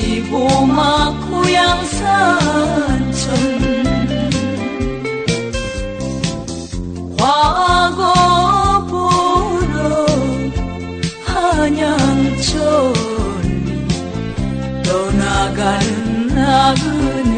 지고막 고향산천. 과거 보러 한양천 떠나가는 나그네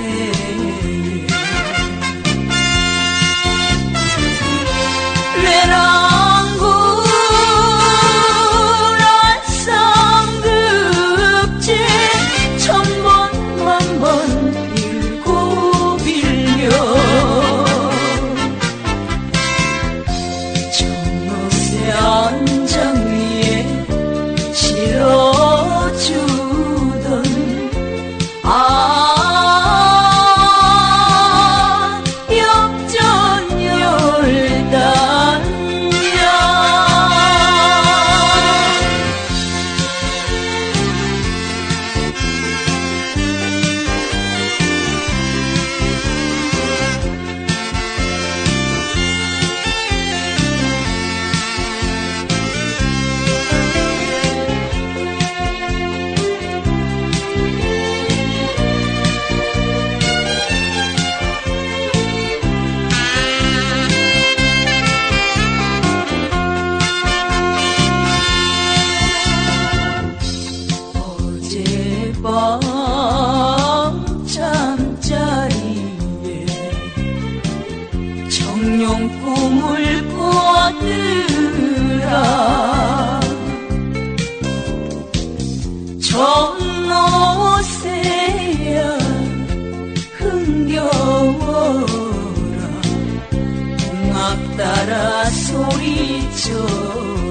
궁악 따라 소리쳐